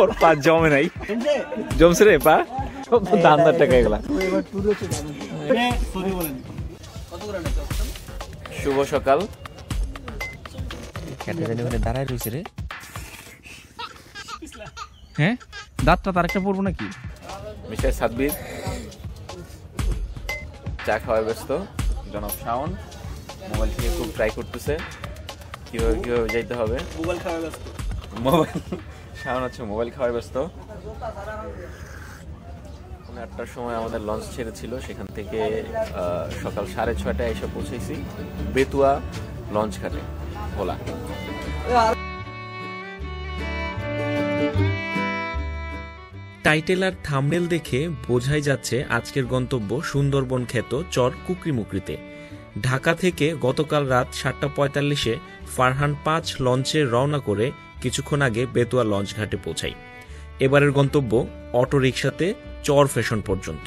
ওর পা জমে নাই। জমছে রে পা? দান্দার টাকা এগুলা। শুভ সকাল। দাঁড়ায় রয়েছে রে। হ্যাঁ? দাঁতটা তার একটা পড়ব নাকি? মিস্টার সাদবির চা খাওয়ায় ব্যস্ত জনাব শাওন। মোবাইল থেকে খুব ট্রাই করতেছে। কীভাবে কীভাবে যাইতে হবে? মোবাইল খাওয়া ব্যস্ত। মোবাইল? শাওন হচ্ছে মোবাইল খাওয়ায় ব্যস্ত। আটটার সময় আমাদের লঞ্চ ছেড়েছিল সেখান থেকে আহ, সকাল সাড়ে ছয়টায় এসে পৌঁছেছি বেতুয়া লঞ্চ ঘাটে ভোলা টাইটেল আর থামনেল দেখে বোঝাই যাচ্ছে আজকের গন্তব্য সুন্দরবন খ্যাত চর কুকরিমুকরিতে। ঢাকা থেকে গতকাল রাত সাতটা পঁয়তাল্লিশে ফারহান পাঁচ লঞ্চে রওনা করে কিছুক্ষণ আগে বেতুয়া লঞ্চ ঘাটে পৌঁছাই এবারের গন্তব্য অটোরিকশাতে চর ফ্যাশন পর্যন্ত।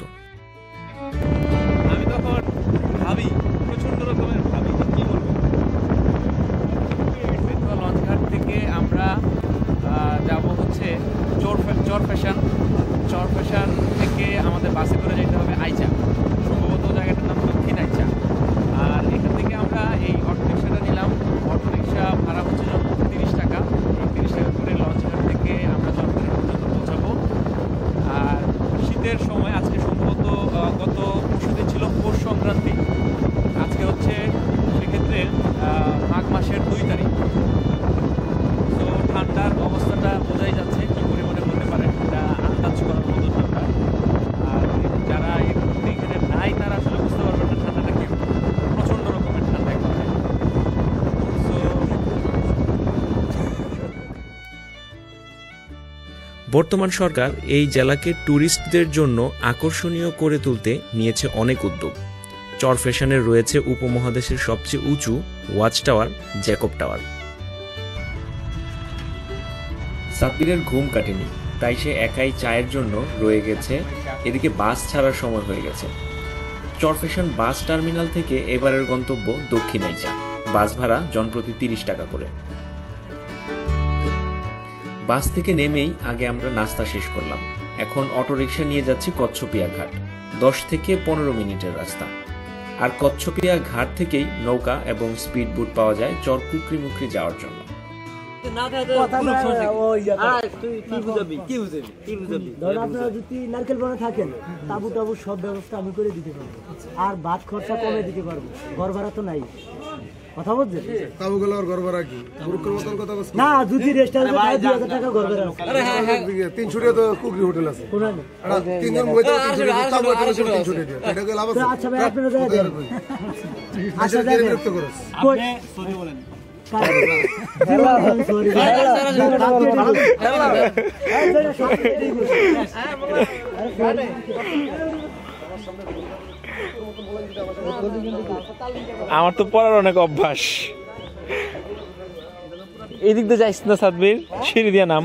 বর্তমান সরকার এই জেলাকে ট্যুরিস্টদের জন্য আকর্ষণীয় করে তুলতে নিয়েছে অনেক উদ্যোগ। চর ফ্যাশনের রয়েছে উপমহাদেশের সবচেয়ে উঁচু ওয়াচ টাওয়ার, জ্যাকব টাওয়ার। সাব্বিরের ঘুম কাটেনি, তাই সে একাই চায়ের জন্য রয়ে গেছে। এদিকে বাস ছাড়ার সময় হয়ে গেছে। চর ফ্যাশন বাস টার্মিনাল থেকে এবারের গন্তব্য দক্ষিণাইচা বাস ভাড়া জনপ্রতি তিরিশ টাকা করে। বাস থেকে নেমেই আগে আমরা নাস্তা শেষ করলাম। এখন অটোরিকশা নিয়ে যাচ্ছি কচ্ছপিয়া ঘাট দশ থেকে পনেরো মিনিটের রাস্তা। আর কচ্ছপিয়া ঘাট থেকেই নৌকা এবং স্পিড বোট পাওয়া যায় চর কুকরি মুকরি যাওয়ার জন্য তুই কি বুঝাবি? কি বুঝাবি? কি বুঝাবি? ধরুন আপনারা যদি নারকেল বনে থাকেন তাবু টাবু সব ব্যবস্থা আমি করে দিতে পারব। আর ভাত খরচা কমে দিতে পারব। ঘর ভাড়া তো নাই। কথা বলছেন কাবুগুলো আর গড় ভাড়া কি মুরুক্ষের মতন কথা বলছি না যদি রেস্টুরেন্টে দুই হাজার টাকা ঘর ভাড়া আছে। তিনশো টাকা তো কুকরি হোটেল আছে কোনো নেই। এটা তিনজন বইতে তিনশো টাকা তাবু একটা বসে তিনশো টাকা এটা কি লাভ আছে আচ্ছা ভাই আপনারা যাই দেন আচ্ছা আচ্ছা যাই দেন বিরক্ত করছ কই- সরি বলেন Sorry, ভাই। এই যে সাথে এটাই বলছি। আমার তো পড়ার অনেক অভ্যাস। এদিক দিয়ে যাইস না সাদবির সিঁড়ি দিয়া নাম।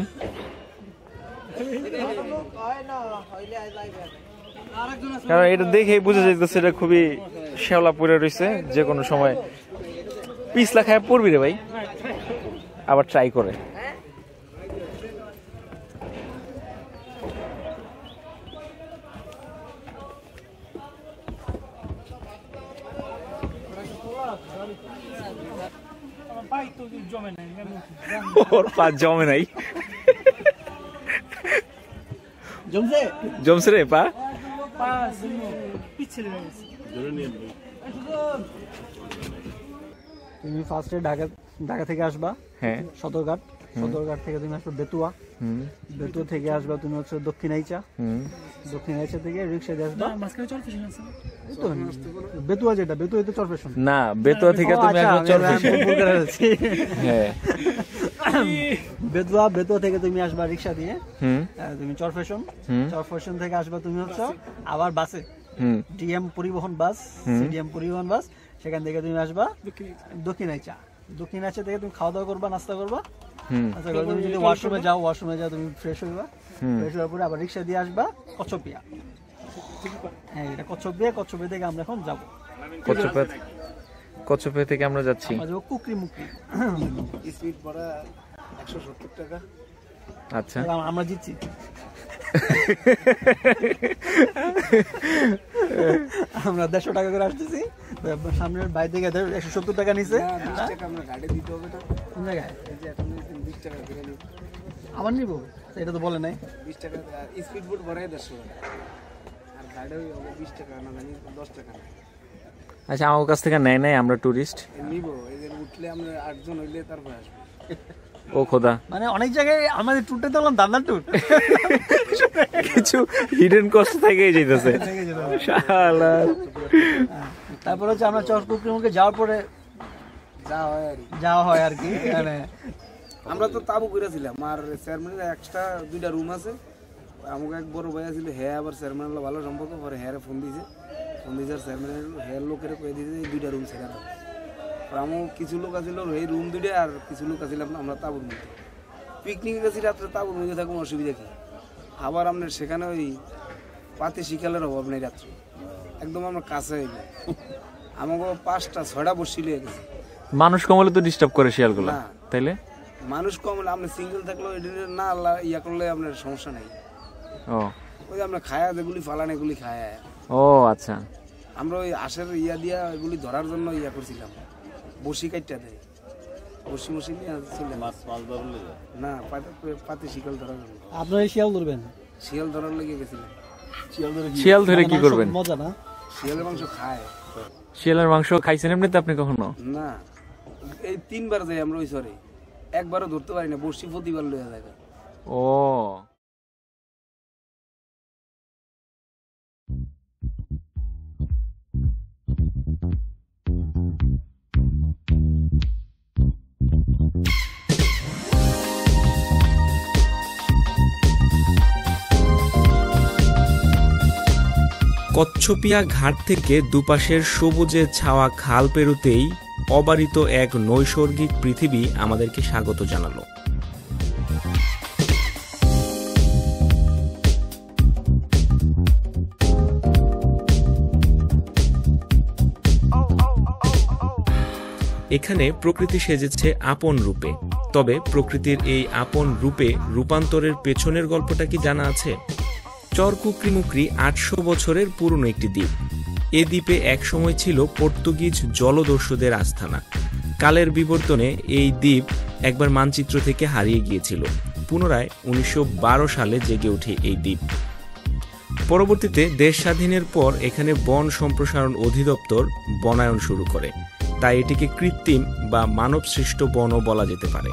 কারণ এটা দেখেই বুঝা যাইতেছে এটা খুবই শ্যাওলা পড়ে রয়েছে যে কোনো সময়। পিছলা খায় পড়বি রে ভাই। আবার ট্রাই করে। ওর পা জমে নাই। জমছে? জমছে রে পা? তুমি ফার্স্টে ঢাকা ঢাকা থেকে আসবা হ্যাঁ। সদরঘাট সদরঘাট থেকে তুমি আসবে বেতুয়া। বেতুয়া থেকে আসবা তুমি হচ্ছে দক্ষিণাইচা হুম। দক্ষিণাইচা থেকে রিক্সা দিয়ে আসবা। বেতুয়া যেটা বেতুয়া তো চরপেশন না বেতুয়া থেকে তুমি আচ্ছা, আসবে চরফেশন হ্যাঁ। বেতুয়া বেতুয়া থেকে তুমি আসবা রিক্সা দিয়ে। হুম। তুমি চরফেশন। চরফেশন থেকে আসবা তুমি হচ্ছে আবার বাসে। হুম। ডিএম পরিবহন বাস। সিডিএম পরিবহন বাস সেখান থেকে তুমি আসবা দক্ষিণ আইচা। দক্ষিণাইচা দক্ষিণাইচা থেকে তুমি খাওয়া দাওয়া করবা নাস্তা করবা। আচ্ছা তুমি যদি ওয়াশরুমে যাও ওয়াশরুমে যাও তুমি ফ্রেশ হইবা। ফ্রেশ হওয়ার পরে আবার রিক্সা দিয়ে আসবা কচ্ছপিয়া হ্যাঁ এটা কচ্ছপিয়া কচ্ছপিয়া থেকে আমরা এখন যাব। কচ্ছপে থেকে আমরা যাচ্ছি। আমরা যাব কুকরি মুকরি একশো সত্তর টাকা। আচ্ছা। আমরা জিতছি। আমরা দেড়শো টাকা করে আসতেছি। সামনের বাইরে থেকে একশো সত্তর টাকা নিছে। টাকা আমরা গাড়ি দিতে হবে না বিশ টাকা করে নিই আবার নিবো? এটা তো বলে নাই। বিশ টাকা স্পিড বোট ভরাই দেড়শো টাকা। আর গাড়ি হবে বিশ টাকা না জানি দশ টাকা না আচ্ছা আমার কাছ থেকে নেয় নাই আমরা টুরিস্ট নিব এই যে উঠলে আমরা আটজন হইলে তারপর আসব। ও খোদা। মানে অনেক জায়গায় আমাদের ট্যুরটা তো বললাম দান্দার ট্যুর কিছু হিডেন কষ্ট থেকেই যেতেছে। শালা। তারপর হচ্ছে আমরা চরকুকুর মুখে যাওয়ার পরে যা হয় আর কি। যাওয়া হয় আর কি মানে আমরা তো তাবু করেছিলাম আর চেয়ারম্যানের এক্সট্রা দুইটা রুম আছে। আমাকে এক বড় ভাই ছিল হ্যাঁ আবার চেয়ারম্যানের ভালো সম্পর্ক পরে হ্যাঁ ফোন দিয়েছে ফোন দিয়েছে আর চেয়ারম্যানের হ্যাঁ লোকের কয়ে দিয়েছে দুইটা রুম ছেড়ে দাও। আমার কিছু লোক আছিল এই রুম দুইটা আর কিছু লোক আছিল আমরা তাবুর মধ্যে। পিকনিক গেছি রাত্রে তাবুর মধ্যে থাকুন অসুবিধা কি? আবার আপনার সেখানে ওই পাতি শিকালের অভাব নেই রাত্রে। একদম আমরা কাছে হইল আমাকে পাঁচটা ছয়টা বসি লিয়ে গেছে। মানুষ কমলে তো ডিস্টার্ব করে শিয়ালগুলো তাইলে? মানুষ কম আপনি সিঙ্গেল থাকলেও এটা না আল্লাহ ইয়া করলে আপনার সমস্যা নেই। ও। ওই যে আপনার খায়া যেগুলি ফালান এগুলি খায়। ও আচ্ছা। আমরা ওই আশের ইয়া দিয়া এগুলি ধরার জন্য ইয়া করছিলাম। বসি কাইটটা দেয়। বসি মসি নিয়ে ছিলাম মাছ মাছ ধরলে না পাতি- পাতি শিকল ধরার জন্য। আপনারা শিয়াল ধরবেন? শিয়াল ধরার লেগে গেছিলাম শিয়াল ধরে শিয়াল ধরে কি করবেন? মজা না? শিয়ালের মাংস খায়। শিয়ালের মাংস খাইছেন এমনিতে আপনি কখনো? না। এই তিনবার যাই আমরা ওই সরে একবারও ধরতে পারি না বসি প্রতিবার লইয়া যায় ও। কচ্ছপিয়া ঘাট থেকে দুপাশের সবুজে ছাওয়া খাল পেরুতেই অবারিত এক নৈসর্গিক পৃথিবী আমাদেরকে স্বাগত জানালো। এখানে প্রকৃতি সেজেছে আপন রূপে। তবে প্রকৃতির এই আপন রূপে রূপান্তরের পেছনের গল্পটা কি জানা আছে? চরকুকরিমুকরি আটশো বছরের পুরনো একটি দ্বীপ। এ দ্বীপে একসময় ছিল পর্তুগিজ জলদস্যুদের আস্থানা। কালের বিবর্তনে এই দ্বীপ একবার মানচিত্র থেকে হারিয়ে গিয়েছিল। পুনরায় উনিশশো বারো সালে জেগে ওঠে এই দ্বীপ। পরবর্তীতে দেশ স্বাধীনের পর এখানে বন সম্প্রসারণ অধিদপ্তর বনায়ন শুরু করে। তাই এটিকে কৃত্রিম বা মানবসৃষ্ট বনও বলা যেতে পারে।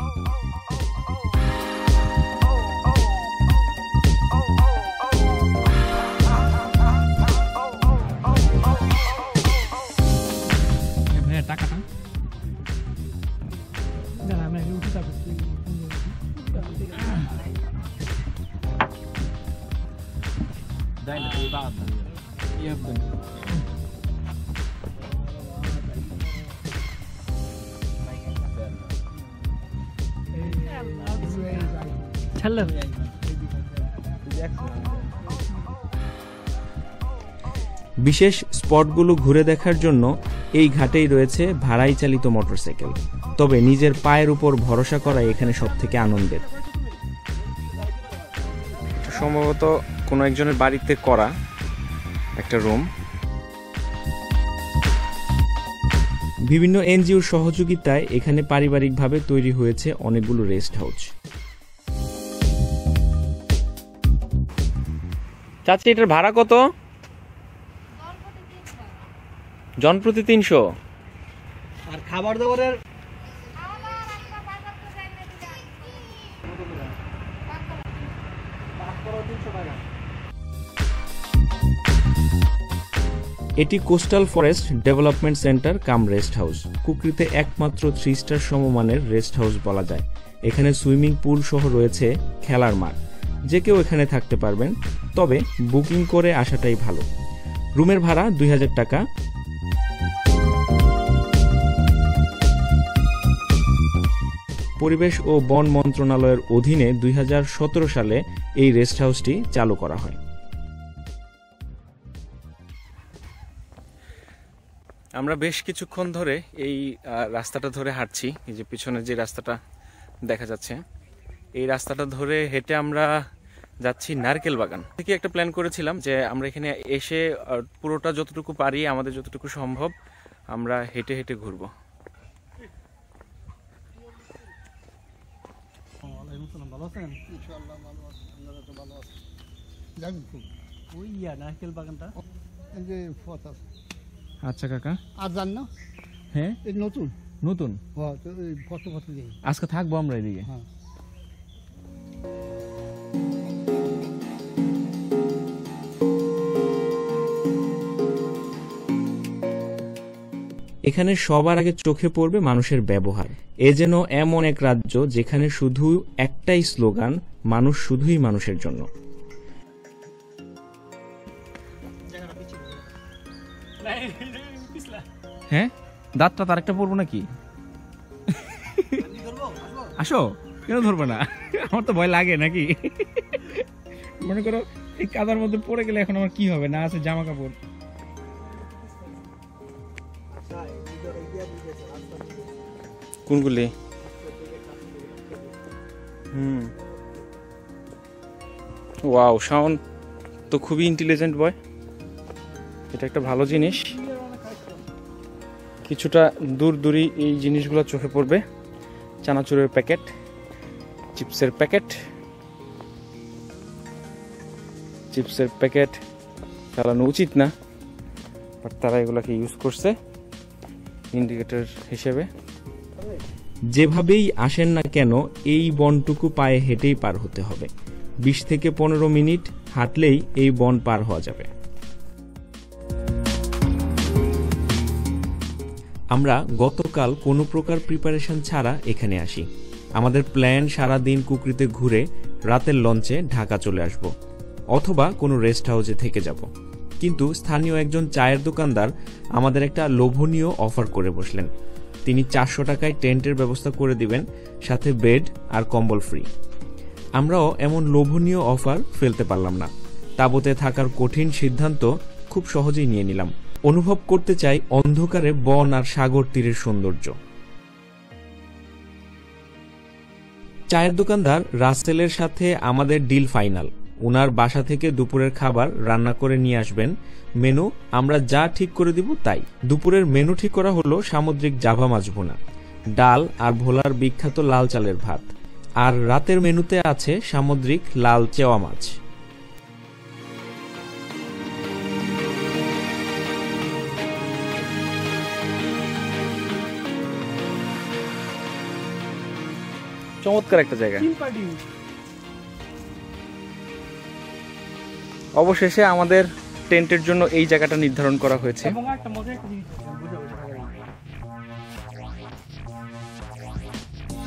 বিশেষ স্পটগুলো ঘুরে দেখার জন্য এই ঘাটেই রয়েছে ভাড়াই চালিত মোটরসাইকেল। তবে নিজের পায়ের উপর ভরসা করা এখানে সব থেকে আনন্দের। সম্ভবত কোনো একজনের বাড়িতে করা একটা রুম। বিভিন্ন এনজিওর সহযোগিতায় এখানে পারিবারিকভাবে তৈরি হয়েছে অনেকগুলো রেস্ট হাউস। চাচি এটার ভাড়া কত? জনপ্রতি তিনশো? আর খাবার দাবারের এটি coastal forest development centre cum rest house. কুকরিতে একমাত্র থ্রি স্টার সমমানের রেস্ট হাউস বলা যায়। এখানে সুইমিং পুল সহ রয়েছে খেলার মাঠ। যে কেউ এখানে থাকতে পারবেন, তবে বুকিং করে আসাটাই ভালো। রুমের ভাড়া দুই হাজার টাকা। পরিবেশ ও বন মন্ত্রণালয়ের অধীনে দুই হাজার সতেরো সালে এই রেস্ট হাউসটি চালু করা হয়। আমরা বেশ কিছুক্ষণ ধরে এই রাস্তাটা ধরে হাঁটছি। এই যে পিছনে যে রাস্তাটা দেখা যাচ্ছে এই রাস্তাটা ধরে হেঁটে আমরা যাচ্ছি নারকেল বাগান। থেকে একটা প্ল্যান করেছিলাম যে আমরা এখানে এসে পুরোটা যতটুকু পারি আমাদের যতটুকু সম্ভব আমরা হেঁটে হেঁটে ঘুরবো। ওই ইয়া নারকেল বাগানটা? এই যে পথ আছে। আচ্ছা কাকা। আর জান না? হ্যাঁ? এই নতুন? নতুন? তো এই পথ পথ দিয়ে। আজকে থাকব আমরা এদিকে। হ্যাঁ। এখানে সবার আগে চোখে পড়বে মানুষের ব্যবহার। এ যেন এমন এক রাজ্য যেখানে শুধু একটাই স্লোগান মানুষ শুধুই মানুষের জন্য। হ্যাঁ? দাঁতটা তার একটা পড়ব নাকি? আসো, কেন ধরবে না? আমার তো ভয় লাগে নাকি? মনে করো, এই কাদার মধ্যে পড়ে গেলে এখন আমার কি হবে? না আছে জামা কাপড় কোনগুলি? হুম। ওয়াও, শাওন তো খুবই ইন্টেলিজেন্ট বয় এটা একটা ভালো জিনিস। কিছুটা দূর দূরই এই জিনিসগুলো চোখে পড়বে। চানাচুরের প্যাকেট, চিপসের প্যাকেট চিপসের প্যাকেট চালানো উচিত না, বাট তারা এগুলোকে ইউজ করছে ইন্ডিকেটর হিসেবে। যেভাবেই আসেন না কেন, এই বনটুকু পায়ে হেঁটেই পার হতে হবে। বিশ থেকে পনেরো মিনিট হাঁটলেই এই বন পার হওয়া যাবে। আমরা গতকাল কোনো প্রকার প্রিপারেশন ছাড়া এখানে আসি। আমাদের প্ল্যান সারা দিন কুকরিতে ঘুরে রাতের লঞ্চে ঢাকা চলে আসব, অথবা কোনো রেস্ট হাউসে থেকে যাব। কিন্তু স্থানীয় একজন চায়ের দোকানদার আমাদের একটা লোভনীয় অফার করে বসলেন। তিনি চারশো টাকায় টেন্টের ব্যবস্থা করে দিবেন, সাথে বেড আর কম্বল ফ্রি আমরাও এমন লোভনীয় অফার ফেলতে পারলাম না। তাঁবুতে থাকার কঠিন সিদ্ধান্ত খুব সহজেই নিয়ে নিলাম। অনুভব করতে চাই অন্ধকারে বন আর সাগর তীরের সৌন্দর্য। চায়ের দোকানদার রাসেলের সাথে আমাদের ডিল ফাইনাল। ওনার বাসা থেকে দুপুরের খাবার রান্না করে নিয়ে আসবেন। মেনু, আমরা যা ঠিক করে দিব তাই। দুপুরের মেনু ঠিক করা হলো সামুদ্রিক জাভা মাছ ভুনা ডাল আর ভোলার বিখ্যাত লাল চালের ভাত। আর রাতের মেনুতে আছে সামুদ্রিক লাল চেওয়া মাছ। চমৎকার একটা জায়গা। অবশেষে আমাদের টেন্টের জন্য এই জায়গাটা নির্ধারণ করা হয়েছে।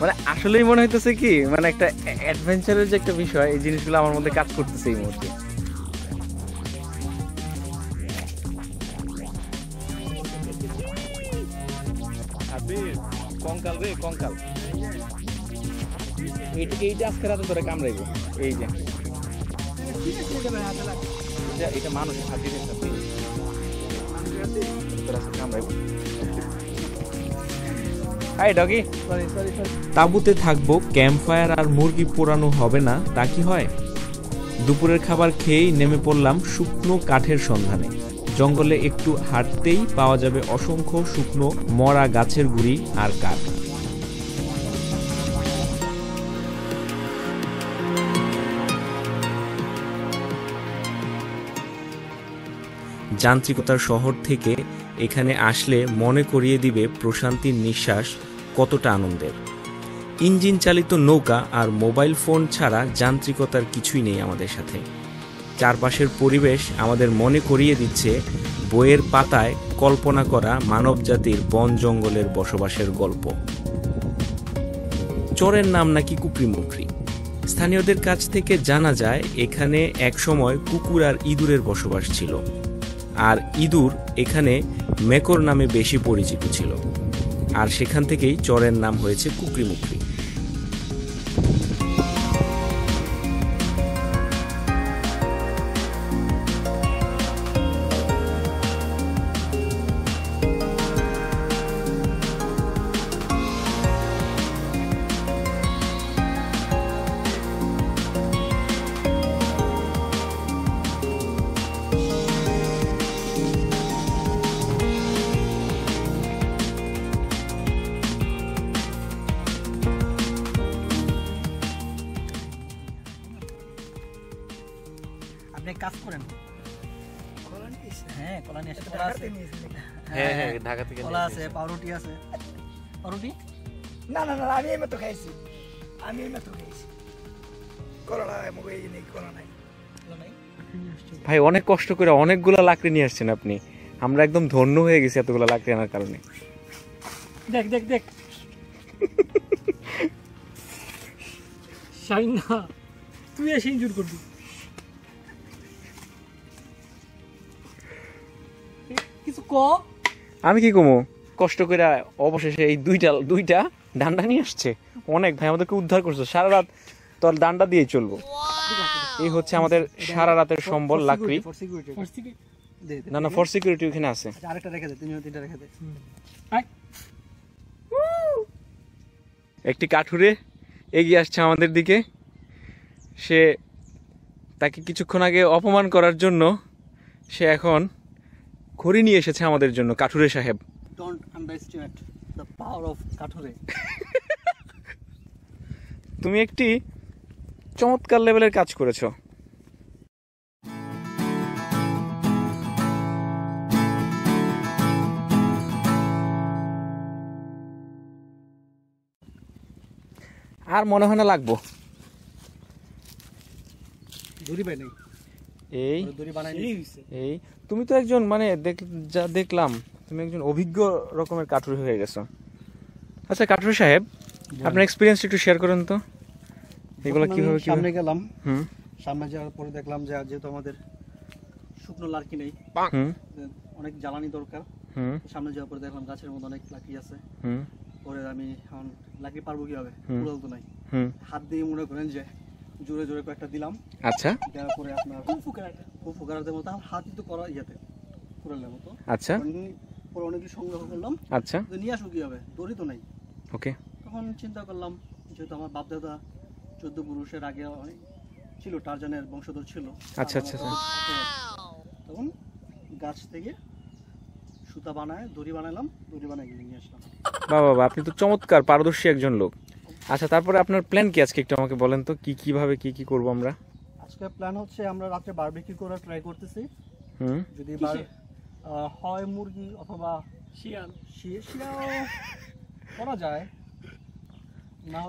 মানে আসলেই মনে হইতেছে কি মানে একটা অ্যাডভেঞ্চারের যে একটা বিষয় এই জিনিসগুলো আমার মধ্যে কাজ করতেছে এই মুহূর্তে। কঙ্কাল রে কঙ্কাল। এইটা আজকে রাতে ধরে কামড়াইবো। এই যে। এটা- এটা মানুষের হাতে তাঁবুতে থাকব ক্যাম্প ফায়ার আর মুরগি পোড়ানো হবে না তা কি হয়? দুপুরের খাবার খেয়েই নেমে পড়লাম শুকনো কাঠের সন্ধানে। জঙ্গলে একটু হাঁটতেই পাওয়া যাবে অসংখ্য শুকনো মরা গাছের গুড়ি আর কাঠ। যান্ত্রিকতার শহর থেকে এখানে আসলে মনে করিয়ে দিবে প্রশান্তির নিঃশ্বাস কতটা আনন্দের। ইঞ্জিন চালিত নৌকা আর মোবাইল ফোন ছাড়া যান্ত্রিকতার কিছুই নেই আমাদের সাথে। চারপাশের পরিবেশ আমাদের মনে করিয়ে দিচ্ছে বইয়ের পাতায় কল্পনা করা মানবজাতির বন জঙ্গলের বসবাসের গল্প। চরের নাম নাকি কুকরিমুকরি স্থানীয়দের কাছ থেকে জানা যায়, এখানে একসময় কুকুর আর ইঁদুরের বসবাস ছিল। আর ইঁদুর এখানে মেকর নামে বেশি পরিচিত ছিল। আর সেখান থেকেই চরের নাম হয়েছে কুকরিমুকরি। ঢাকা থেকে কলা আছে পাউরুটি আছে। পাউরুটি? না না না আমি এই মাত্র খাইছি। আমি এই মাত্র খাইছি। করলা এই নেই কলা নাই। ভাই অনেক কষ্ট করে অনেকগুলা লাকড়ি নিয়ে আসছেন আপনি। আমরা একদম ধন্য হয়ে গেছি এতগুলা লাকড়ি আনার কারণে। দেখ দেখ দেখ। শাইন না তুই এসে ইনজুর করবি। কিছু ক? আমি কি কমো? কষ্ট করে অবশেষে এই দুইটা দুইটা ডান্ডা নিয়ে আসছে। অনেক ভাই আমাদেরকে উদ্ধার করছে। সারা রাত তোর ডান্ডা দিয়ে চলবো। এই হচ্ছে আমাদের সারা রাতের সম্বল লাকড়ি। না না ফর সিকিউরিটি ওখানে আছে। আচ্ছা, আরেকটা রেখে দে তিনজন তিনটা রেখে দে। একটি কাঠুরে এগিয়ে আসছে আমাদের দিকে। সে তাকে কিছুক্ষণ আগে অপমান করার জন্য সে এখন খড়ি নিয়ে এসেছে আমাদের জন্য কাঠুরে সাহেব। ডোন্ট দ্য পাওয়ার অফ কাঠুরে। তুমি একটি চমৎকার লেভেলের কাজ করেছ। আর মনে হয় না লাগবো। পাই নাই। এই এই তুমি তো একজন মানে যা দেখলাম তুমি একজন অভিজ্ঞ রকমের কাঠুরে হয়ে গেছো। আচ্ছা কাঠুরে সাহেব আপনার এক্সপিরিয়েন্স একটু শেয়ার করেন তো। এগুলো কীভাবে সামনে গেলাম। হুম। সামনে যাওয়ার পরে দেখলাম যে যেহেতু আমাদের শুকনো লার্কি নেই অনেক জ্বালানি দরকার। হুম। সামনে যাওয়ার পরে দেখলাম গাছের মধ্যে অনেক লাকড়ি আছে। হুম। পরে আমি এখন লাকড়ি পারব কীভাবে। কুড়াল তো নাই। হুম। হাত দিয়ে মনে করেন যে জোরে জোরে কয়েকটা দিলাম। আচ্ছা। দেওয়ার পরে আপনার ফুফু কারাতের মতো আমার হাতই তো করা ইয়াতে কুড়ালের মতো। আচ্ছা। পরে- অনেকগুলো সংগ্রহ করলাম। আচ্ছা। তো নিয়ে আসব কীভাবে? দড়ি তো নাই। ওকে। তখন চিন্তা করলাম যেহেতু আমার বাপ দাদা চোদ্দ পুরুষের আগে অনেক ছিল টারজানের বংশধর ছিল আচ্ছা, আচ্ছা, আচ্ছা। তখন গাছ থেকে সুতা বানায় দড়ি বানালাম দড়ি বানায় গিয়ে নিয়ে আসলাম। বাবা বাবা আপনি তো চমৎকার পারদর্শী একজন লোক। আচ্ছা তারপরে আপনার প্ল্যান কি আজকে একটু আমাকে বলেন তো কি কীভাবে কি কি করব আমরা? আজকে প্ল্যান হচ্ছে আমরা রাত্রে বারবিকিউ করার ট্রাই করতেছি। হুম। যদি বার- হয় মুরগি অথবা শিয়াল। শিয়াল করা যায়।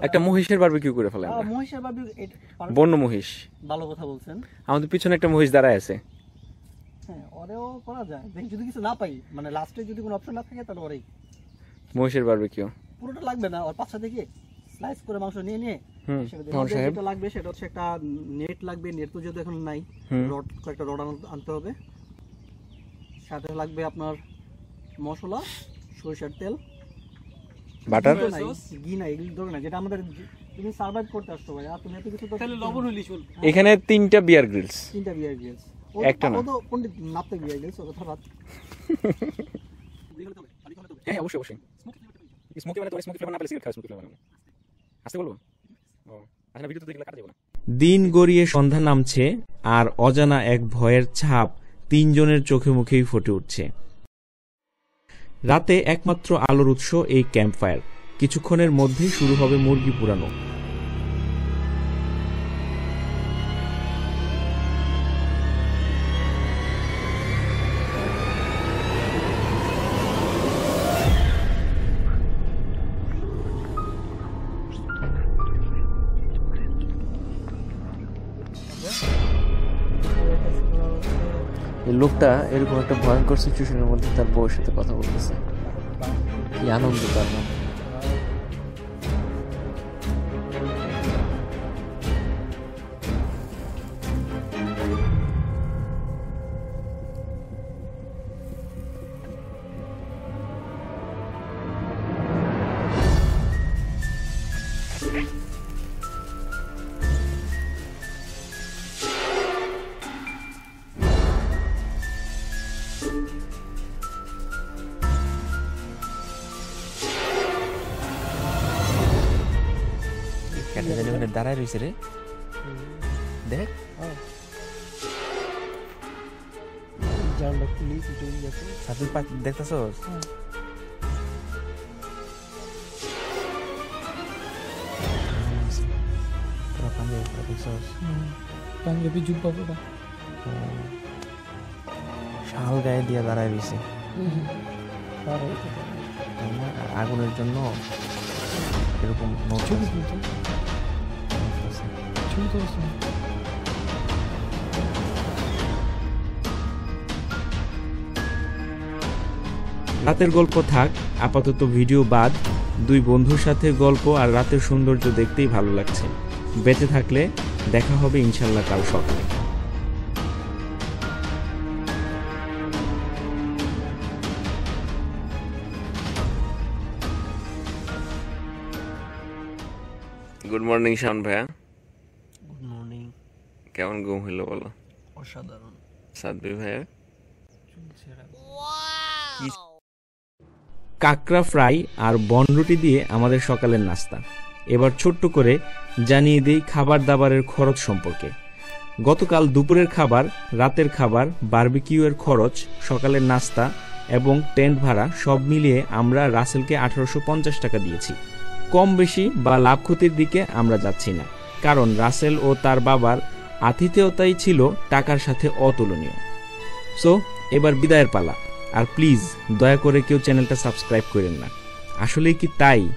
একটা মহিষের বারবিকিউ করে ফেলেন। মহিষের বারবিকিউ বন্য মহিষ। ভালো কথা বলছেন। আমাদের পিছনে একটা মহিষ দাঁড়ায় আছে। হ্যাঁ ওরেও করা যায়। দেখি যদি কিছু না পাই মানে লাস্টে যদি কোনো অপশন না থাকে তাহলে ওরেই। মহিষের বারবিকিউ পুরোটা লাগবে না ওর পাঁচটা থেকে স্লাইস করে মাংস নিয়ে নিয়ে সেটা লাগবে সেটা হচ্ছে একটা নেট লাগবে নেট তো যেহেতু এখন নাই রড কয়েকটা রড আনতে হবে। সাথে লাগবে আপনার মশলা সরিষার তেল বাটার? ঘি তো নাই এগুলো দরকার নাই যেটা আমাদের তুমি সার্ভাইভ করতে আসছো ভাই আর তুমি এত কিছু তো তাহলে লবণ হইলি চল এখানে তিনটা বিয়ার গ্রিলস তিনটা বিয়ার গিয়েছে একটা না। তো পণ্ডিত নাপতে বিয়ার গিয়েছে ও কথা বাদ। হ্যাঁ অবশ্যই অবশ্যই। স্মোকি মানে তোমার স্মোকি ফ্লেভার না পেলে সিগারেট খাও স্মোকি ফ্লেভার দিন গড়িয়ে সন্ধ্যা নামছে, আর অজানা এক ভয়ের ছাপ তিনজনের চোখে মুখেই ফুটে উঠছে। রাতে একমাত্র আলোর উৎস এই ক্যাম্পফায়ার। কিছুক্ষণের মধ্যেই শুরু হবে মুরগি পুরানো। লোকটা এরকম একটা ভয়ঙ্কর সিচুয়েশনের মধ্যে তার বউয়ের সাথে কথা বলতেছে। কি আনন্দ তার না দাঁড়ায় রয়েছে রে। দেখ। দেখতেছস? পাঞ্জাবি জুব্বা শাল গায়ে দিয়ে দাঁড়ায় রয়েছে। আগুনের জন্য এরকম ছবি রাতের গল্প থাক আপাতত ভিডিও বাদ দুই বন্ধুর সাথে গল্প আর রাতের সৌন্দর্য দেখতেই ভালো লাগছে। বেঁচে থাকলে দেখা হবে ইনশাল্লাহ কাল সকালে। গুড মর্নিং শান ভাইয়া। কেমন ঘুম হইল বলো? অসাধারণ। সাদবীর ভাইয়া? কাকড়া ফ্রাই আর বনরুটি দিয়ে আমাদের সকালের নাস্তা। এবার ছোট্ট করে জানিয়ে দিই খাবার দাবারের খরচ সম্পর্কে। গতকাল দুপুরের খাবার রাতের খাবার বারবিকিউয়ের খরচ সকালের নাস্তা এবং টেন্ট ভাড়া সব মিলিয়ে আমরা রাসেলকে আঠারোশো পঞ্চাশ টাকা দিয়েছি। কম বেশি বা লাভ ক্ষতির দিকে আমরা যাচ্ছি না কারণ রাসেল ও তার বাবার আতিথেয়তাই ছিল টাকার সাথে অতুলনীয়। সো এবার বিদায়ের পালা। আর প্লিজ দয়া করে কেউ চ্যানেলটা সাবস্ক্রাইব করেন না। আসলেই কি তাই?